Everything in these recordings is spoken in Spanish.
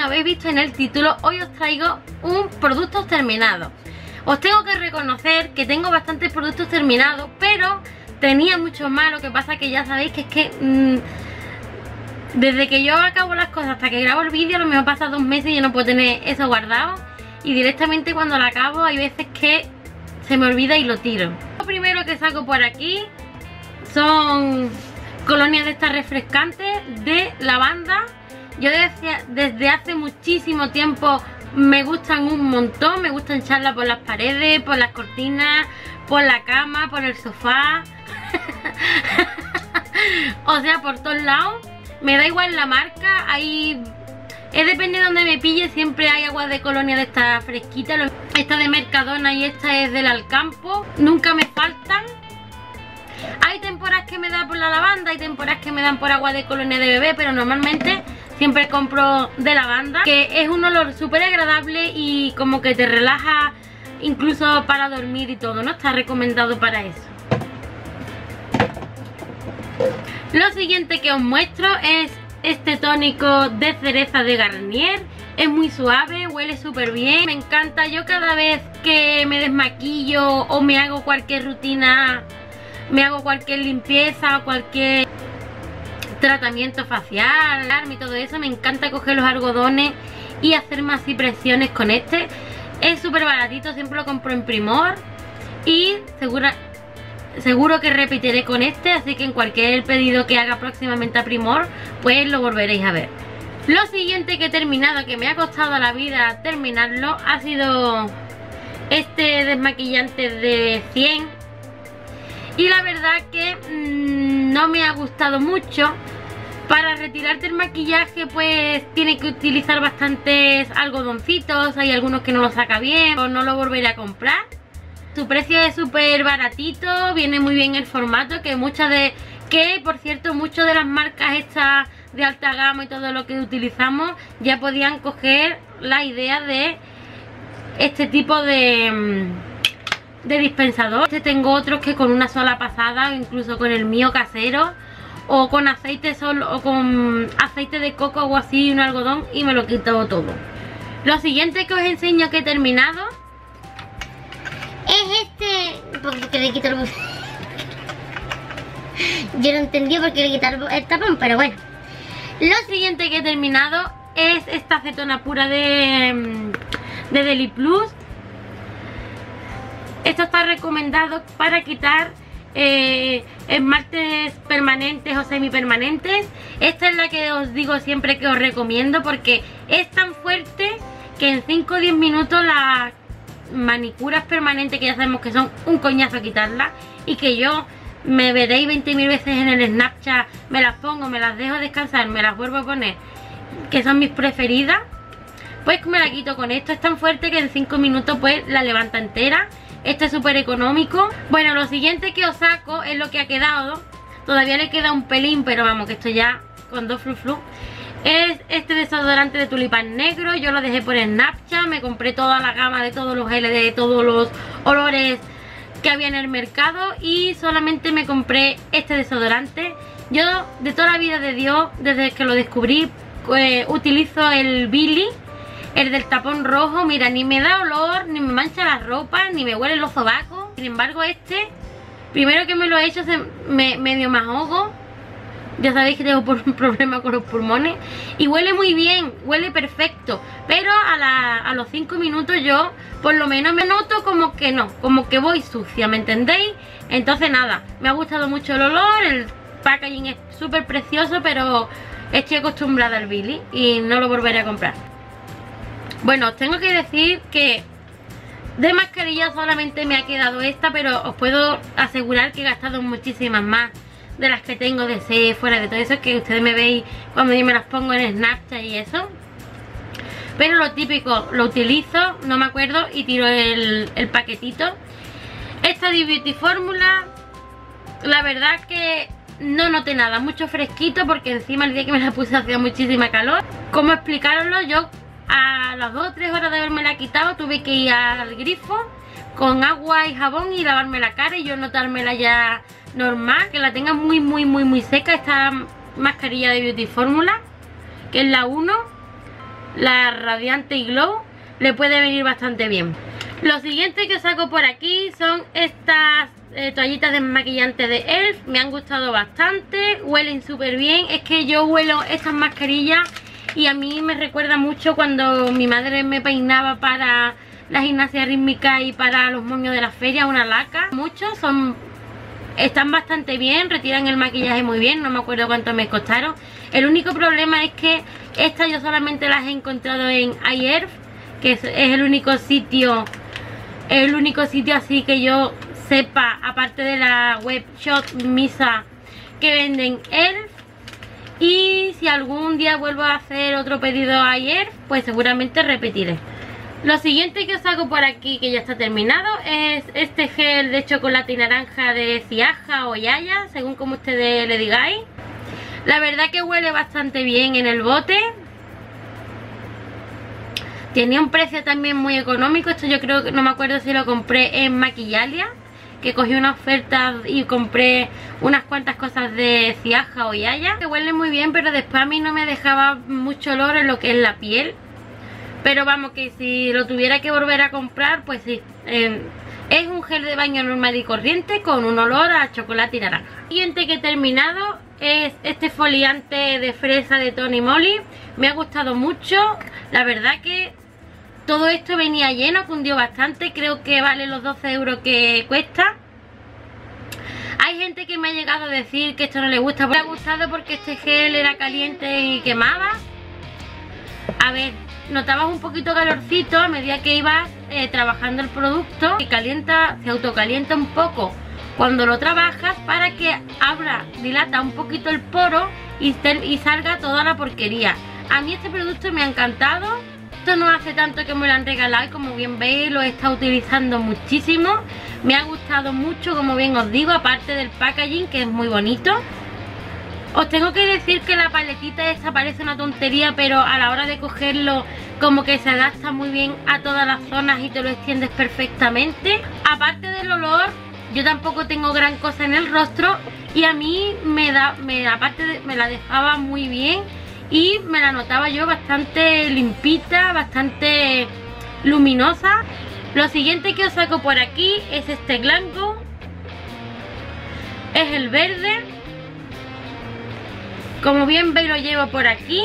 habéis visto en el título, hoy os traigo un producto terminado. Os tengo que reconocer que tengo bastantes productos terminados, pero tenía muchos más, lo que pasa que ya sabéis que es que... Mmm, desde que yo acabo las cosas hasta que grabo el vídeo, lo mismo pasa dos meses y yo no puedo tener eso guardado. Y directamente cuando lo acabo hay veces que se me olvida y lo tiro. Lo primero que saco por aquí son colonias de estas refrescantes de lavanda. Yo desde, desde hace muchísimo tiempo me gustan un montón, me gusta echarla por las paredes, por las cortinas, por la cama, por el sofá. o sea, por todos lados. Me da igual la marca, hay... Es depende de donde me pille, siempre hay agua de colonia de esta fresquita. Esta de Mercadona y esta es del Alcampo. Nunca me faltan. Hay temporadas que me da por la lavanda, hay temporadas que me dan por agua de colonia de bebé, pero normalmente siempre compro de lavanda, que es un olor súper agradable y como que te relaja incluso para dormir y todo, ¿no? Está recomendado para eso. Lo siguiente que os muestro es este tónico de cereza de Garnier es muy suave, huele súper bien Me encanta, yo cada vez que me desmaquillo o me hago cualquier rutina Me hago cualquier limpieza o cualquier tratamiento facial y todo eso. Me encanta coger los algodones y hacer más impresiones con este. Es súper baratito, siempre lo compro en Primor. Y segura, seguro que repetiré con este Así que en cualquier pedido que haga próximamente a Primor Pues lo volveréis a ver. Lo siguiente que he terminado Que me ha costado la vida terminarlo Ha sido este desmaquillante de 100 Y la verdad que mmm, no me ha gustado mucho. Para retirarte el maquillaje pues tiene que utilizar bastantes algodoncitos. Hay algunos que no lo saca bien o no lo volveré a comprar. Su precio es súper baratito, viene muy bien el formato, que muchas de... Que, por cierto, muchas de las marcas estas de alta gama y todo lo que utilizamos ya podían coger la idea de este tipo de, mm, de dispensador. Este tengo otros que con una sola pasada, incluso con el mío casero, o con aceite solo, o con aceite de coco o así, un algodón, y me lo quito todo. Lo siguiente que os enseño que he terminado es este... Porque le quito el Yo no entendí por qué le quito el tapón, pero bueno. Lo siguiente que he terminado es esta acetona pura de, mm, de Deli Plus. Esto está recomendado para quitar eh, esmaltes permanentes o semipermanentes. Esta es la que os digo siempre que os recomiendo porque es tan fuerte que en 5 o 10 minutos la manicuras permanentes que ya sabemos que son un coñazo quitarlas y que yo me veréis 20.000 veces en el Snapchat, me las pongo, me las dejo descansar, me las vuelvo a poner, que son mis preferidas, pues me la quito con esto, es tan fuerte que en 5 minutos pues la levanta entera, este es súper económico. Bueno, lo siguiente que os saco es lo que ha quedado, todavía le queda un pelín, pero vamos que esto ya con dos flu flu. Es este desodorante de tulipán negro. Yo lo dejé por Snapchat Me compré toda la gama de todos los LD De todos los olores que había en el mercado. Y solamente me compré este desodorante. Yo de toda la vida de Dios Desde que lo descubrí pues, Utilizo el Billy El del tapón rojo Mira, ni me da olor Ni me mancha la ropa Ni me huele los sobacos Sin embargo este Primero que me lo he hecho se me me ahogo. Ya sabéis que tengo un problema con los pulmones. Y huele muy bien, huele perfecto. Pero a, los 5 minutos yo por lo menos me noto como que no Como que voy sucia, ¿me entendéis? Entonces nada, me ha gustado mucho el olor El packaging es súper precioso Pero estoy acostumbrada al Billy Y no lo volveré a comprar Bueno, tengo que decir que de mascarilla solamente me ha quedado esta Pero os puedo asegurar que he gastado muchísimas más de las que tengo de fuera de todo eso que ustedes me veis cuando yo me las pongo en Snapchat y eso pero lo típico lo utilizo, no me acuerdo y tiro el, paquetito esta de Beauty Fórmula la verdad que no noté nada, mucho fresquito porque encima el día que me la puse hacía muchísima calor ¿cómo explicaroslo? Yo a las 2 o 3 horas de haberme la quitado tuve que ir al grifo con agua y jabón y lavarme la cara y yo notármela ya normal, que la tenga muy muy muy muy seca esta mascarilla de Beauty Fórmula, que es la 1 la Radiante y Glow le puede venir bastante bien. Lo siguiente que saco por aquí son estas eh, toallitas maquillante de ELF. Me han gustado bastante, huelen súper bien. Es que yo huelo estas mascarillas y a mí me recuerda mucho cuando mi madre me peinaba para la gimnasia rítmica y para los moños de la feria, una laca. Muchos son están bastante bien, retiran el maquillaje muy bien, no me acuerdo cuánto me costaron. El único problema es que estas yo solamente las he encontrado en iEarth, que es, el único sitio, el único sitio así que yo sepa, aparte de la web Shop Misa, que venden ELF. Y si algún día vuelvo a hacer otro pedido ayer, pues seguramente repetiré. Lo siguiente que os hago por aquí, que ya está terminado, es este gel de chocolate y naranja de Ciaja o Yaya, según como ustedes le digáis. La verdad que huele bastante bien en el bote. Tenía un precio también muy económico, esto yo creo que no me acuerdo si lo compré en Maquillalia que cogí una oferta y compré unas cuantas cosas de Ciaja o Yaya. Que huele muy bien pero después a mí no me dejaba mucho olor en lo que es la piel. Pero vamos que si lo tuviera que volver a comprar pues sí eh, es un gel de baño normal y corriente con un olor a chocolate y naranja. Siguiente que he terminado es este foliante de fresa de Tony Moly me ha gustado mucho. La verdad que todo esto venía lleno, cundió bastante, creo que vale los 12 euros que cuesta. Hay gente que me ha llegado a decir que esto no le gusta, me ha gustado porque este gel era caliente y quemaba. A ver, notabas un poquito calorcito a medida que ibas eh, trabajando el producto y calienta, se autocalienta un poco cuando lo trabajas para que abra, dilata un poquito el poro y, y salga toda la porquería. A mí este producto me ha encantado esto no hace tanto que me lo han regalado y como bien veis lo he estado utilizando muchísimo. Me ha gustado mucho, como bien os digo, aparte del packaging que es muy bonito. Os tengo que decir que la paletita esta parece una tontería, pero a la hora de cogerlo como que se adapta muy bien a todas las zonas y te lo extiendes perfectamente. Aparte del olor, yo tampoco tengo gran cosa en el rostro y a mí me da, me, aparte me la dejaba muy bien y me la notaba yo bastante limpita, bastante luminosa. Lo siguiente que os saco por aquí es este blanco. Es el verde. Como bien veis lo llevo por aquí.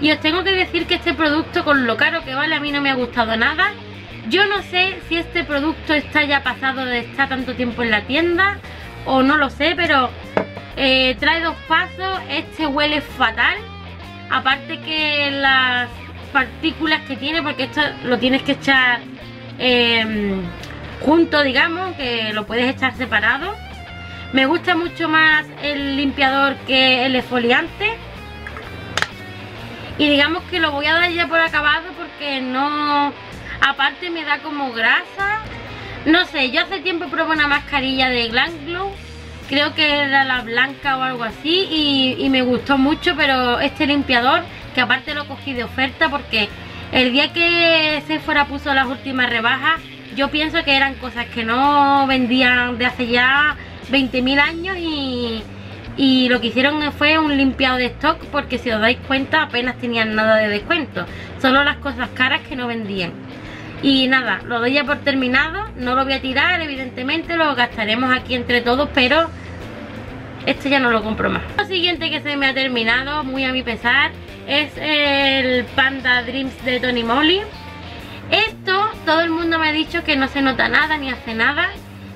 Y os tengo que decir que este producto con lo caro que vale a mí no me ha gustado nada. Yo no sé si este producto está ya pasado de estar tanto tiempo en la tienda o no lo sé, pero eh, trae dos pasos, este huele fatal aparte que las partículas que tiene, porque esto lo tienes que echar em, junto, digamos, que lo puedes echar separado. Me gusta mucho más el limpiador que el esfoliante. Y digamos que lo voy a dar ya por acabado porque no... Aparte me da como grasa. No sé, yo hace tiempo probé una mascarilla de Glam Glow creo que era la blanca o algo así y, me gustó mucho pero este limpiador que aparte lo cogí de oferta porque el día que Sephora puso las últimas rebajas yo pienso que eran cosas que no vendían de hace ya 20.000 años y, y lo que hicieron fue un limpiado de stock porque si os dais cuenta apenas tenían nada de descuento solo las cosas caras que no vendían y nada, lo doy ya por terminado No lo voy a tirar, evidentemente Lo gastaremos aquí entre todos, pero Este ya no lo compro más. Lo siguiente que se me ha terminado, muy a mi pesar Es el Panda Dreams de Tony Moly. Esto, todo el mundo me ha dicho que no se nota nada Ni hace nada.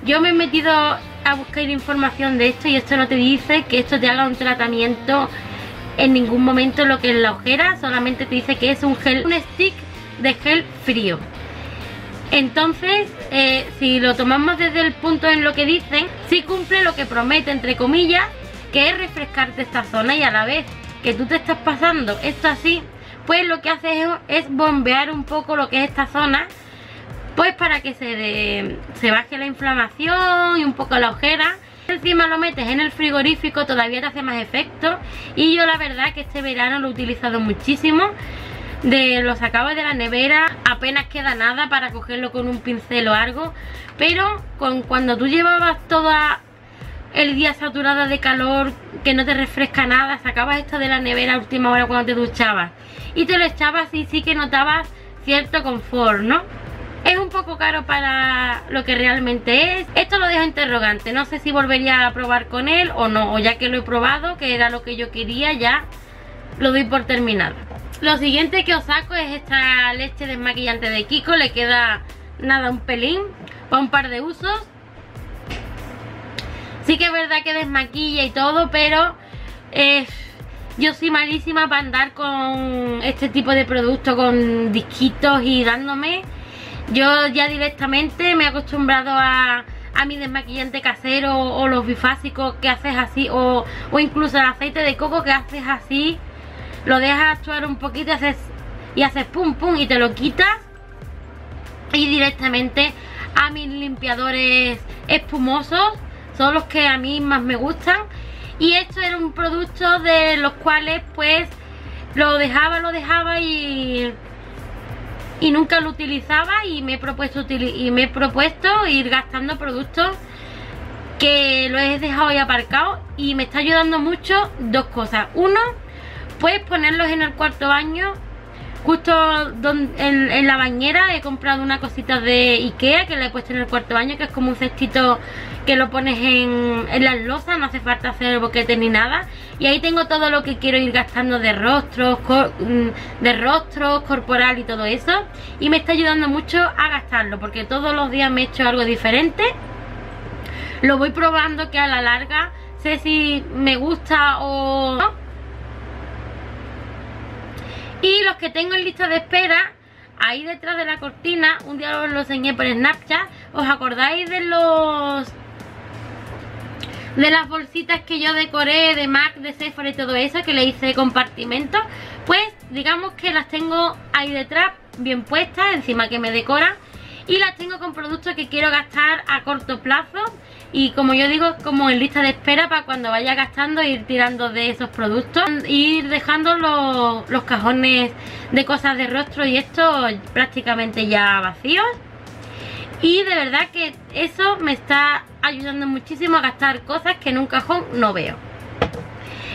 Yo me he metido a buscar información de esto Y esto no te dice que esto te haga un tratamiento En ningún momento lo que es la ojera Solamente te dice que es un gel, un stick de gel frío entonces, eh, si lo tomamos desde el punto en lo que dicen, sí cumple lo que promete, entre comillas, que es refrescarte esta zona y a la vez que tú te estás pasando. Esto así, pues lo que hace es, bombear un poco lo que es esta zona, pues para que se, se baje la inflamación y un poco la ojera. Encima lo metes en el frigorífico, todavía te hace más efecto. Y yo la verdad que este verano lo he utilizado muchísimo de lo sacaba de la nevera apenas queda nada para cogerlo con un pincel o algo pero con, cuando tú llevabas toda el día saturada de calor que no te refresca nada, sacabas esto de la nevera a última hora cuando te duchabas y te lo echabas y sí que notabas cierto confort, ¿no? Es un poco caro para lo que realmente es. Esto lo dejo interrogante. No sé si volvería a probar con él o no. O ya que lo he probado, que era lo que yo quería, ya lo doy por terminado. Lo siguiente que os saco es esta leche desmaquillante de Kiko. Le queda nada, un pelín para un par de usos. Sí que es verdad que desmaquilla y todo, pero eh, yo soy malísima para andar con este tipo de producto, con disquitos y dándome. Yo ya directamente me he acostumbrado a, a mi desmaquillante casero o los bifásicos que haces así, o, o incluso el aceite de coco que haces así, lo dejas actuar un poquito y haces, y haces pum pum y te lo quitas y directamente a mis limpiadores espumosos son los que a mí más me gustan y esto era un producto de los cuales pues lo dejaba, lo dejaba y y nunca lo utilizaba y me he propuesto y me he propuesto ir gastando productos que lo he dejado ahí aparcado y me está ayudando mucho dos cosas. Uno, pues ponerlos en el cuarto baño Justo en, la bañera he comprado una cosita de Ikea que le he puesto en el cuarto baño, que es como un cestito que lo pones en, en las losas, no hace falta hacer boquete ni nada. Y ahí tengo todo lo que quiero ir gastando de rostros, mm, de rostros, corporal y todo eso. Y me está ayudando mucho a gastarlo, porque todos los días me he hecho algo diferente. Lo voy probando que a la larga sé si me gusta o no y los que tengo en lista de espera, ahí detrás de la cortina, un día os lo enseñé por Snapchat, ¿os acordáis de los... De las bolsitas que yo decoré de MAC, de Sephora y todo eso, que le hice compartimentos Pues digamos que las tengo ahí detrás, bien puestas, encima que me decoran y las tengo con productos que quiero gastar a corto plazo y como yo digo como en lista de espera para cuando vaya gastando ir tirando de esos productos ir dejando los, los cajones de cosas de rostro y esto prácticamente ya vacíos. Y de verdad que eso me está ayudando muchísimo a gastar cosas que en un cajón no veo.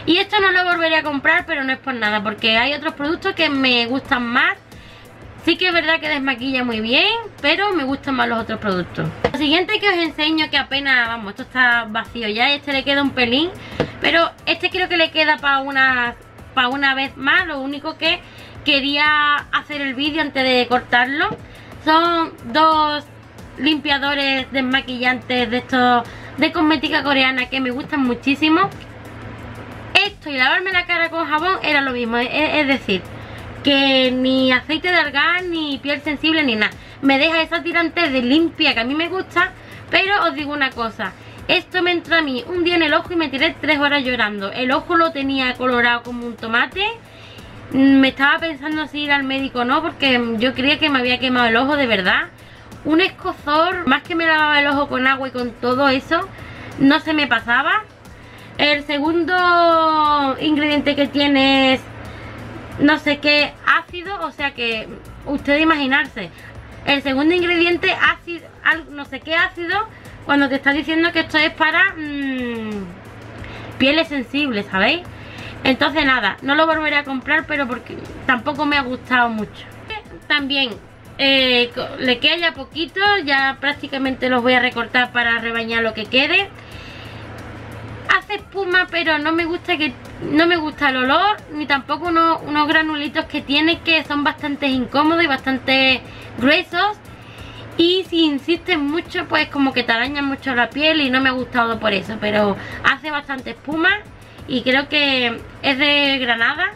Y esto no lo volveré a comprar pero no es por nada porque hay otros productos que me gustan más Sí que es verdad que desmaquilla muy bien, pero me gustan más los otros productos. Lo siguiente que os enseño, que apenas, vamos, esto está vacío ya, este le queda un pelín, pero este creo que le queda para una, para una vez más, lo único que quería hacer el vídeo antes de cortarlo. Son dos limpiadores desmaquillantes de estos de cosmética coreana que me gustan muchísimo. Esto y lavarme la cara con jabón era lo mismo, es decir, que ni aceite de argán, ni piel sensible, ni nada. Me deja esa tirante de limpia que a mí me gusta, pero os digo una cosa. Esto me entró a mí un día en el ojo y me tiré tres horas llorando. El ojo lo tenía colorado como un tomate. Me estaba pensando si ir al médico o no, porque yo creía que me había quemado el ojo de verdad. Un escozor, más que me lavaba el ojo con agua y con todo eso, no se me pasaba. El segundo ingrediente que tiene es no sé qué ácido, o sea que usted imaginarse. El segundo ingrediente, ácido, no sé qué ácido, cuando te está diciendo que esto es para mmm, pieles sensibles, ¿sabéis? Entonces nada, no lo volveré a comprar, pero porque tampoco me ha gustado mucho. También eh, le queda ya poquito, ya prácticamente los voy a recortar para rebañar lo que quede hace espuma pero no me gusta que no me gusta el olor ni tampoco unos, granulitos que tiene que son bastante incómodos y bastante gruesos. Y si insisten mucho pues como que te arañan mucho la piel y no me ha gustado por eso pero hace bastante espuma y creo que es de granada.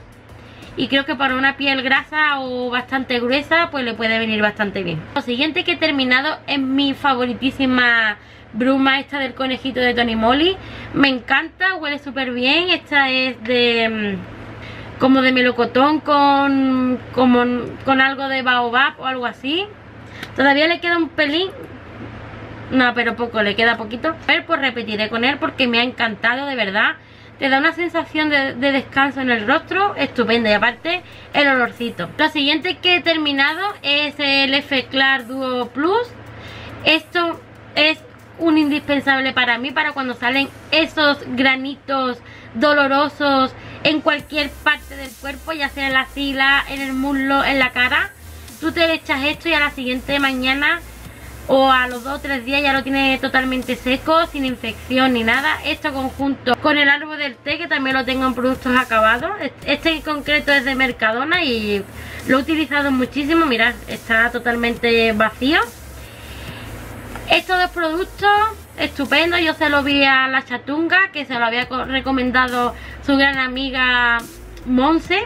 Y creo que para una piel grasa o bastante gruesa pues le puede venir bastante bien. Lo siguiente que he terminado es mi favoritísima bruma esta del conejito de Tony Moly. Me encanta, huele súper bien. Esta es de mm, como de melocotón con como, con algo de baobab o algo así. Todavía le queda un pelín. No, pero poco, le queda poquito. Ver, pues repetiré con él porque me ha encantado de verdad. Te da una sensación de, de, descanso en el rostro estupenda. Y aparte el olorcito. Lo siguiente que he terminado es el F Clar Duo Plus. Esto es un indispensable para mí para cuando salen esos granitos dolorosos en cualquier parte del cuerpo, ya sea en la sila, en el muslo, en la cara. Tú te echas esto y a la siguiente mañana o a los dos o tres días ya lo tiene totalmente seco, sin infección ni nada. Esto conjunto con el árbol del té, que también lo tengo en productos acabados. Este en concreto es de Mercadona y lo he utilizado muchísimo. Mirad, está totalmente vacío. Estos dos productos estupendos, yo se lo vi a la chatunga, que se lo había recomendado su gran amiga Monse.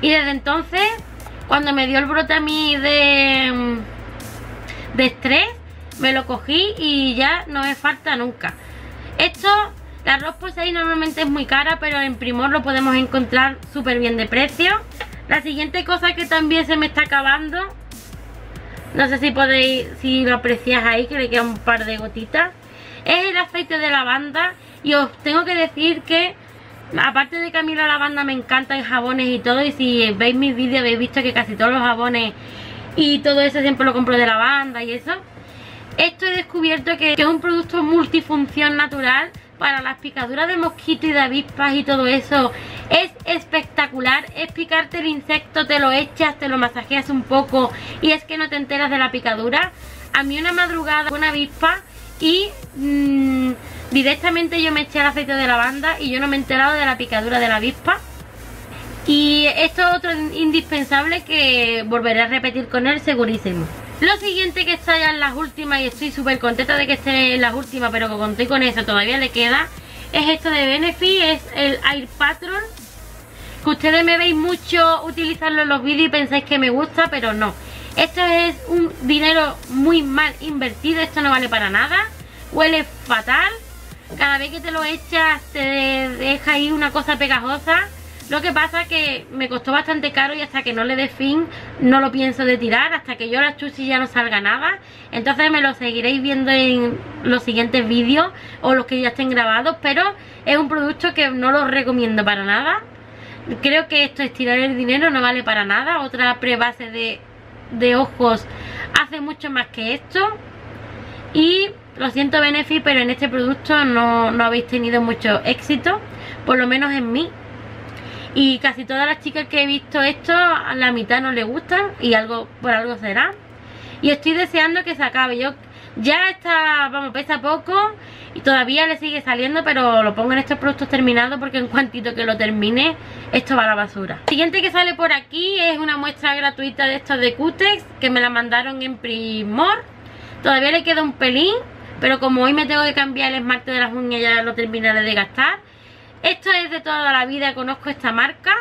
Y desde entonces, cuando me dio el brote a mí de de estrés, me lo cogí y ya no me falta nunca. Esto, la arroz ahí normalmente es muy cara, pero en Primor lo podemos encontrar súper bien de precio. La siguiente cosa que también se me está acabando, no sé si podéis, si lo apreciáis ahí, que le queda un par de gotitas, es el aceite de lavanda. Y os tengo que decir que, aparte de que a mí la lavanda me encanta en jabones y todo, y si veis mis vídeos habéis visto que casi todos los jabones y todo eso siempre lo compro de lavanda y eso. Esto he descubierto que, es un producto multifunción natural para las picaduras de mosquito y de avispas y todo eso. Es espectacular, es picarte el insecto, te lo echas, te lo masajeas un poco y es que no te enteras de la picadura. A mí una madrugada una avispa y mm, directamente yo me eché el aceite de lavanda y yo no me he enterado de la picadura de la avispa. Y esto es otro indispensable que volveré a repetir con él segurísimo. Lo siguiente que está ya en las últimas y estoy súper contenta de que esté en las últimas, pero que conté con eso, todavía le queda, es esto de Benefit, es el Air Patron. Que ustedes me veis mucho utilizarlo en los vídeos y pensáis que me gusta, pero no. Esto es un dinero muy mal invertido, esto no vale para nada. Huele fatal. Cada vez que te lo echas te deja ahí una cosa pegajosa lo que pasa que me costó bastante caro y hasta que no le dé fin no lo pienso de tirar, hasta que yo la chuchi ya no salga nada. Entonces me lo seguiréis viendo en los siguientes vídeos o los que ya estén grabados, pero es un producto que no lo recomiendo para nada. Creo que esto es tirar el dinero, no vale para nada. Otra prebase de, de ojos hace mucho más que esto. Y lo siento Benefit, pero en este producto no, no habéis tenido mucho éxito, por lo menos en mí. Y casi todas las chicas que he visto esto, a la mitad no le gustan y algo por algo será. Y estoy deseando que se acabe. Yo ya está, vamos, pesa poco y todavía le sigue saliendo, pero lo pongo en estos productos terminados porque en cuantito que lo termine, esto va a la basura. siguiente que sale por aquí es una muestra gratuita de estos de Cutex que me la mandaron en Primor. Todavía le queda un pelín, pero como hoy me tengo que cambiar el esmalte de las uñas ya lo terminaré de gastar. Esto es de toda la vida, conozco esta marca.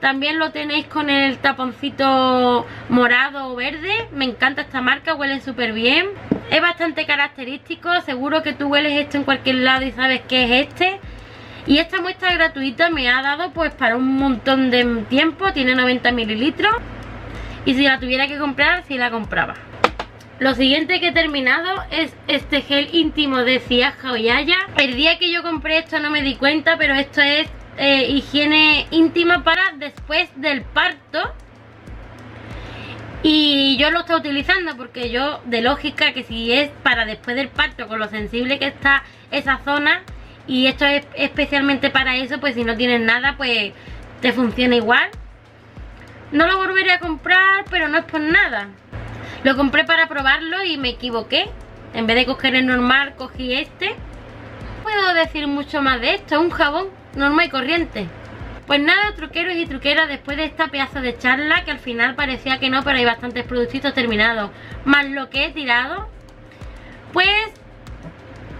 También lo tenéis con el taponcito morado o verde. Me encanta esta marca, huele súper bien. Es bastante característico, seguro que tú hueles esto en cualquier lado y sabes qué es este. Y esta muestra gratuita me ha dado pues para un montón de tiempo, tiene 90 mililitros. Y si la tuviera que comprar, si la compraba. Lo siguiente que he terminado es este gel íntimo de Ciaja Oyaya. El día que yo compré esto no me di cuenta, pero esto es eh, higiene íntima para después del parto. Y yo lo estoy utilizando porque yo, de lógica, que si es para después del parto, con lo sensible que está esa zona, y esto es especialmente para eso, pues si no tienes nada, pues te funciona igual. No lo volveré a comprar, pero no es por nada. Lo compré para probarlo y me equivoqué. En vez de coger el normal, cogí este. Puedo decir mucho más de esto. Es un jabón normal y corriente. Pues nada, truqueros y truqueras, después de esta pedazo de charla, que al final parecía que no, pero hay bastantes productitos terminados, más lo que he tirado, pues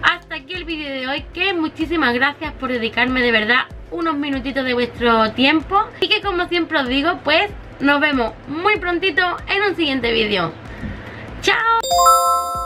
hasta aquí el vídeo de hoy, que muchísimas gracias por dedicarme de verdad unos minutitos de vuestro tiempo, y que como siempre os digo, pues nos vemos muy prontito en un siguiente vídeo. Ciao